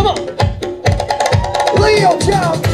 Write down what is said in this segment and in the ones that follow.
Come on. Leo Jones.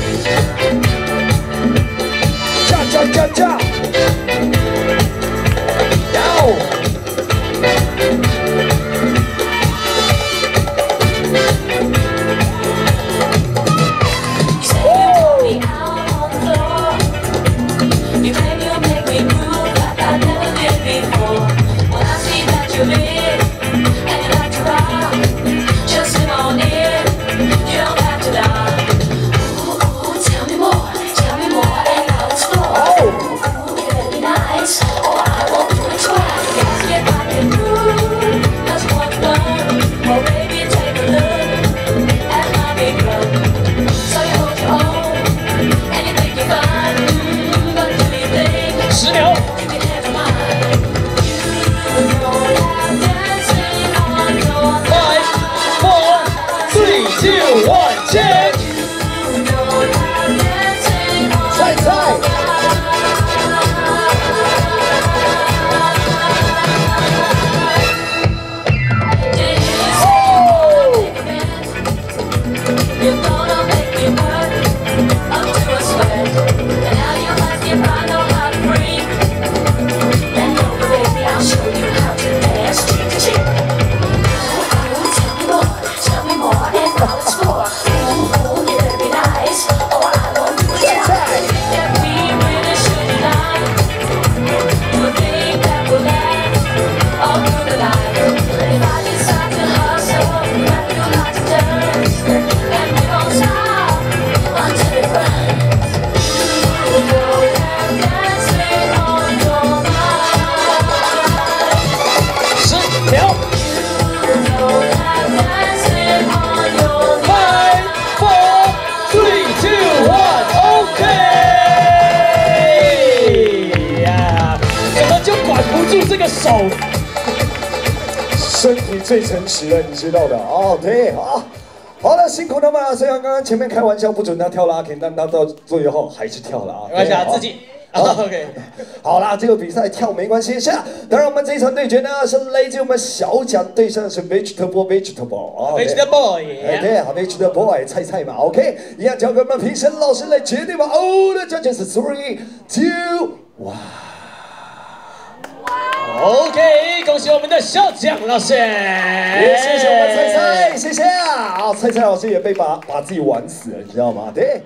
这个手？身体最诚实了，你知道的哦。对，好，好了，辛苦了嘛。虽然刚刚前面开玩笑不准他跳拉丁但他到最后还是跳了啊。没关系啊，自。己。好 OK。好啦，这个比赛跳没关系。是啊，当然我们这一场对决呢是来自我们小蒋对上的是 Vegetable Vegetable 啊。对 Vegetable boy 哎对啊，Vegetable Boy 菜菜嘛，OK，一样交给我们评审老师来决定吧。Oh, the judges three, two, one。谢谢我们的校长老师。也谢谢我们菜菜，谢谢啊！啊，菜菜老师也被把把自己玩死了，你知道吗？对。